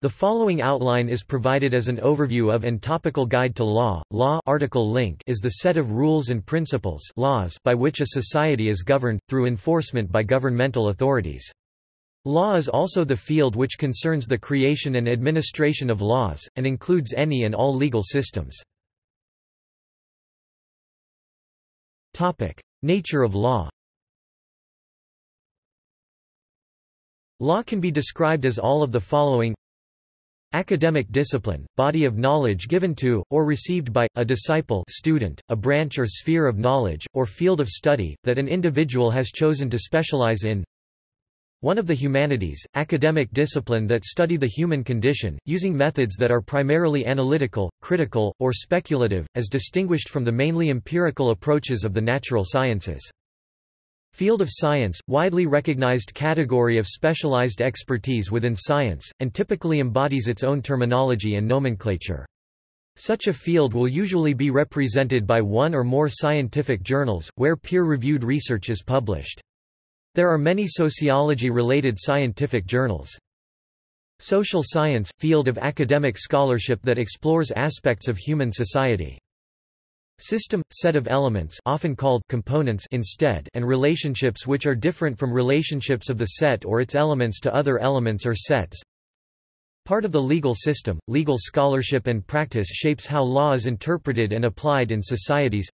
The following outline is provided as an overview of and topical guide to law. Law article link is the set of rules and principles laws by which a society is governed, through enforcement by governmental authorities. Law is also the field which concerns the creation and administration of laws, and includes any and all legal systems. Nature of law Law can be described as all of the following Academic discipline, body of knowledge given to, or received by, a disciple student, a branch or sphere of knowledge, or field of study, that an individual has chosen to specialize in one of the humanities, academic discipline that study the human condition, using methods that are primarily analytical, critical, or speculative, as distinguished from the mainly empirical approaches of the natural sciences. Field of science, widely recognized category of specialized expertise within science, and typically embodies its own terminology and nomenclature. Such a field will usually be represented by one or more scientific journals, where peer-reviewed research is published. There are many sociology-related scientific journals. Social science – field of academic scholarship that explores aspects of human society. System – set of elements often called components instead and relationships which are different from relationships of the set or its elements to other elements or sets. Part of the legal system, legal scholarship and practice shapes how law is interpreted and applied in societies.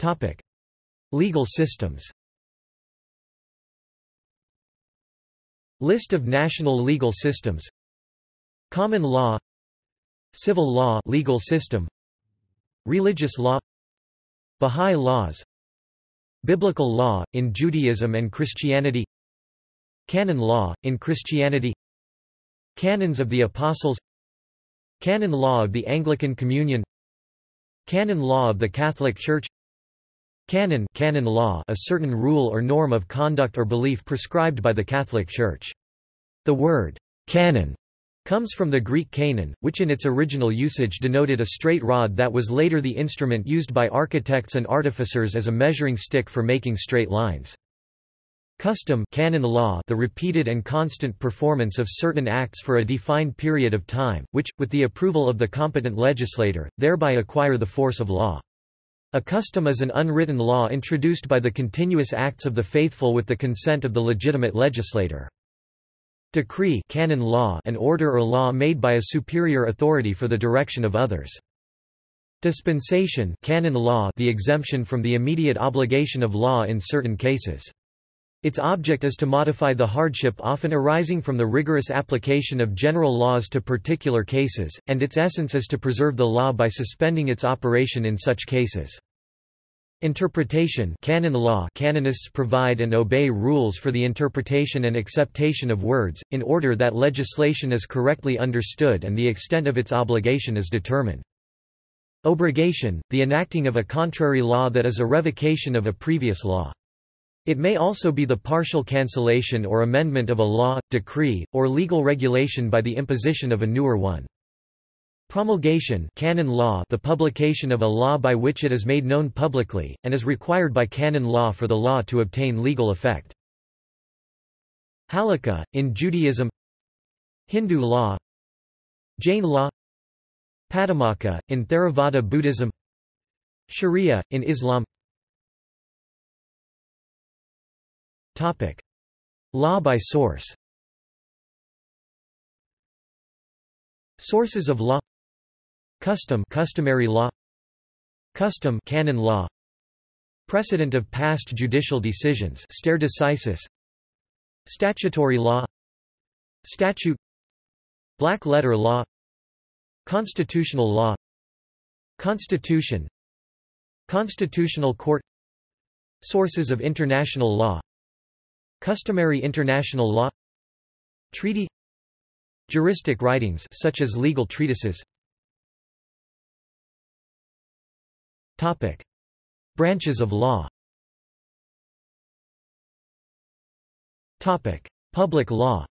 Topic. Legal systems List of national legal systems Common law Civil law legal system Religious law Bahá'í laws Biblical law, in Judaism and Christianity Canon law, in Christianity Canons of the Apostles Canon law of the Anglican Communion Canon law of the Catholic Church Canon, canon law a certain rule or norm of conduct or belief prescribed by the Catholic Church. The word canon comes from the Greek canon, which in its original usage denoted a straight rod that was later the instrument used by architects and artificers as a measuring stick for making straight lines. Custom canon law the repeated and constant performance of certain acts for a defined period of time, which, with the approval of the competent legislator, thereby acquire the force of law. A custom is an unwritten law introduced by the continuous acts of the faithful with the consent of the legitimate legislator. Decree canon law an order or law made by a superior authority for the direction of others. Dispensation canon law the exemption from the immediate obligation of law in certain cases. Its object is to modify the hardship often arising from the rigorous application of general laws to particular cases, and its essence is to preserve the law by suspending its operation in such cases. Interpretation canon law canonists provide and obey rules for the interpretation and acceptation of words, in order that legislation is correctly understood and the extent of its obligation is determined. Obrogation, the enacting of a contrary law that is a revocation of a previous law. It may also be the partial cancellation or amendment of a law, decree, or legal regulation by the imposition of a newer one. Promulgation canon law the publication of a law by which it is made known publicly, and is required by canon law for the law to obtain legal effect. Halakha, in Judaism. Hindu law. Jain law. Patimokkha, in Theravada Buddhism. Sharia, in Islam. Law by source. Sources of law Custom customary law. Custom canon law. Precedent of past judicial decisions. Stare decisis. Statutory law. Statute. Black letter law. Constitutional law. Constitution. Constitutional court. Sources of international law. Customary international law. Treaty. Juristic writings such as legal treatises Topic. Branches of law. Topic. Public law.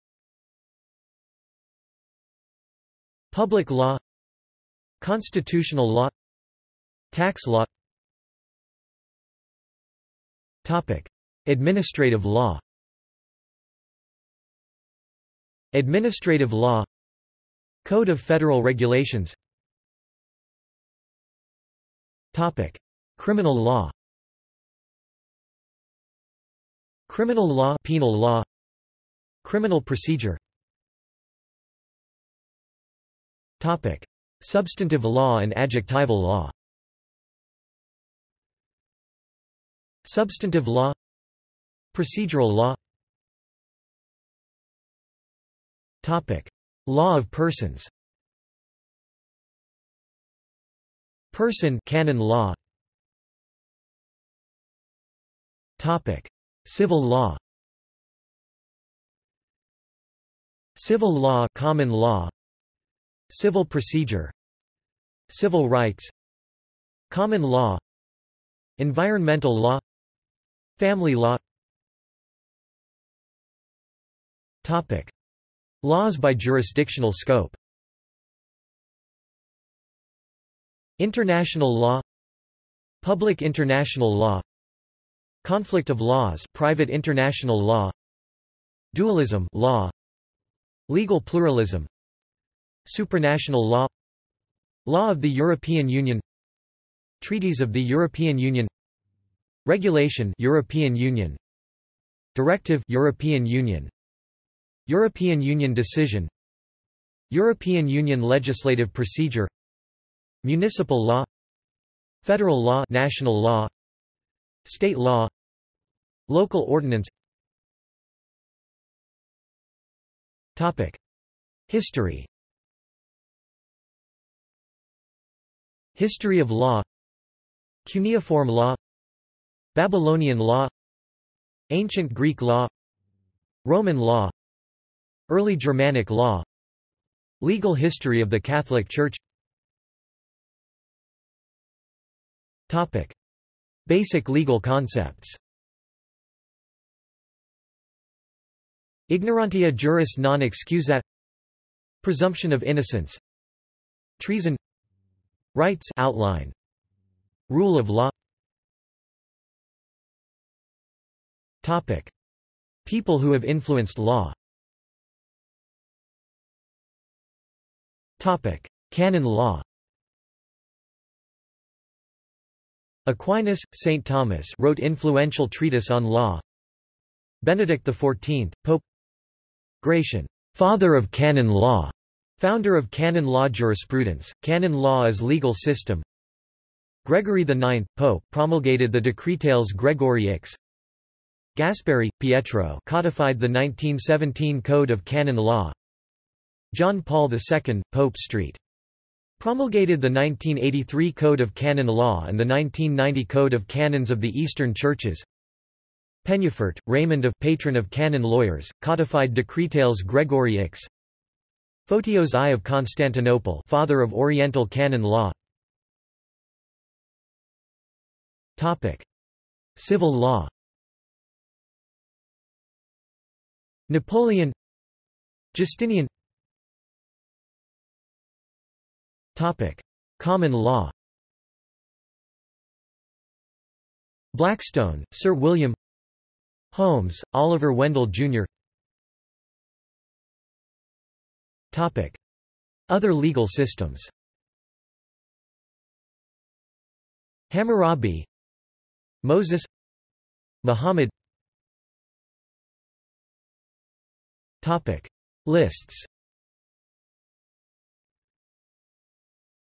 Public law. Constitutional law. Tax law. Topic. Administrative law. Administrative law. Code of Federal Regulations Topic. Criminal law. Criminal law penal law. Criminal procedure. Topic. Substantive law and adjectival law. Substantive law. Procedural law. Topic. Law of persons Person canon law. Topic. Civil law. Civil law common law. Civil procedure. Civil rights. Common law. Environmental law. Family law. Topic. Laws by jurisdictional scope International law Public international law Conflict of laws private international law Dualism law Legal pluralism Supranational law Law of the European Union Treaties of the European Union Regulation European Union Directive European Union European Union decision European Union legislative procedure Municipal law Federal law national law State law Local ordinance. Topic. History. History of law. Cuneiform law. Babylonian law. Ancient Greek law. Roman law. Early Germanic law. Legal history of the Catholic Church Topic. Basic legal concepts. Ignorantia juris non excusat. Presumption of innocence. Treason. Rights outline. Rule of law. Topic. People who have influenced law. Topic. Canon law Aquinas, St. Thomas wrote influential treatise on law Benedict XIV, Pope Gratian, father of canon law, Founder of canon law jurisprudence, canon law as legal system Gregory IX, Pope promulgated the Decretales Gregoriix Gasparri, Pietro codified the 1917 Code of Canon Law John Paul II, Pope St. Promulgated the 1983 Code of Canon Law and the 1990 Code of Canons of the Eastern Churches. Penyafort, Raymond of Patron of Canon Lawyers, codified Decretales Gregorii IX Photios I of Constantinople father of Oriental canon law. Topic. Civil law. Napoleon. Justinian Topic. Common law Blackstone, Sir William Holmes, Oliver Wendell, Jr. Topic. Other legal systems Hammurabi Moses Muhammad Topic. Lists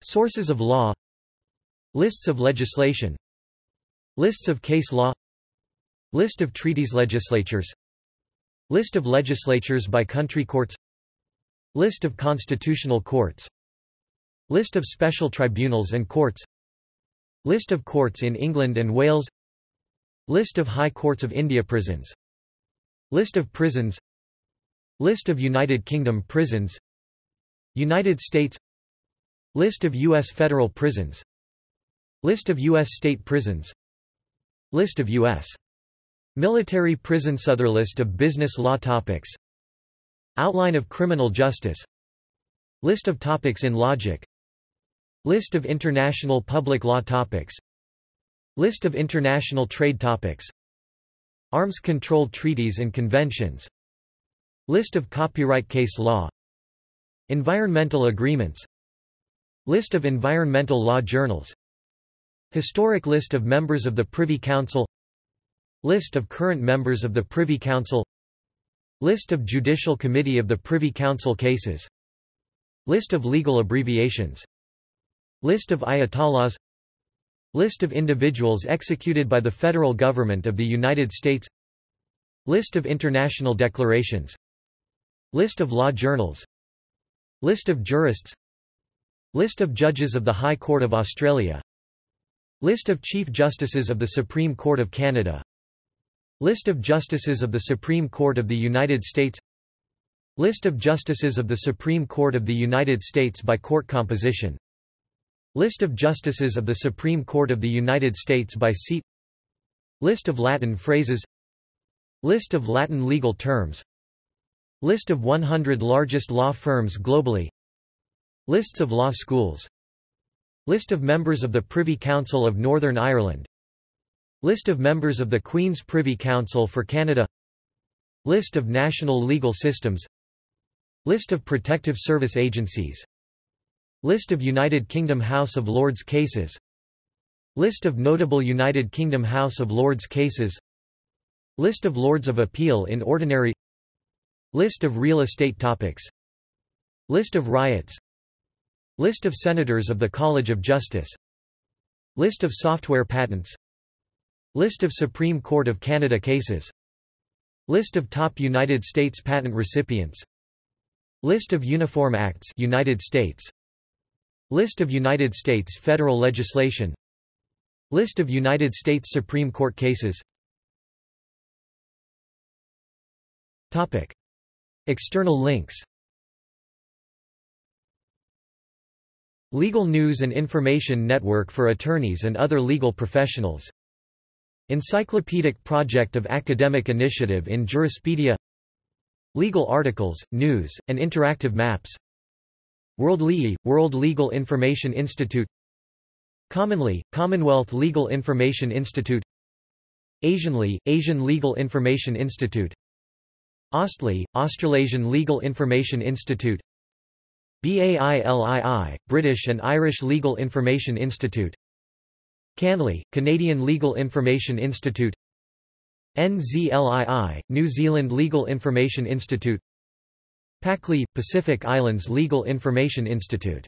Sources of law. Lists of legislation. Lists of case law. List of treaties legislatures. List of legislatures by country courts. List of constitutional courts. List of special tribunals and courts. List of courts in England and Wales. List of High Courts of India prisons. List of prisons. List of United Kingdom prisons. United States List of U.S. federal prisons. List of U.S. state prisons. List of U.S. military prisons. Other list of business law topics. Outline of criminal justice. List of topics in logic. List of international public law topics. List of international trade topics. Arms control treaties and conventions. List of copyright case law. Environmental agreements List of environmental law journals. Historic list of members of the Privy Council. List of current members of the Privy Council. List of Judicial Committee of the Privy Council cases. List of legal abbreviations. List of Ayatollahs. List of individuals executed by the Federal Government of the United States. List of international declarations. List of law journals. List of jurists List of judges of the High Court of Australia. List of Chief Justices of the Supreme Court of Canada. List of Justices of the Supreme Court of the United States. List of Justices of the Supreme Court of the United States by court composition. List of Justices of the Supreme Court of the United States by seat. List of Latin phrases. List of Latin legal terms. List of 100 largest law firms globally Lists of law schools. List of members of the Privy Council of Northern Ireland. List of members of the Queen's Privy Council for Canada. List of national legal systems. List of protective service agencies. List of United Kingdom House of Lords cases. List of notable United Kingdom House of Lords cases. List of Lords of Appeal in ordinary. List of real estate topics. List of riots List of Senators of the College of Justice. List of software patents. List of Supreme Court of Canada cases. List of top United States patent recipients. List of Uniform Acts United States. List of United States federal legislation. List of United States Supreme Court cases. Topic. External links Legal News and Information Network for attorneys and other legal professionals. Encyclopedic project of academic initiative in Jurispedia Legal articles, news, and interactive maps. WorldLII, World Legal Information Institute. CommonLII, Commonwealth Legal Information Institute. AsianLII, Asian Legal Information Institute. AustLII, Australasian Legal Information Institute BAILII, British and Irish Legal Information Institute. CanLII, Canadian Legal Information Institute. NZLII, New Zealand Legal Information Institute. PacLII, Pacific Islands Legal Information Institute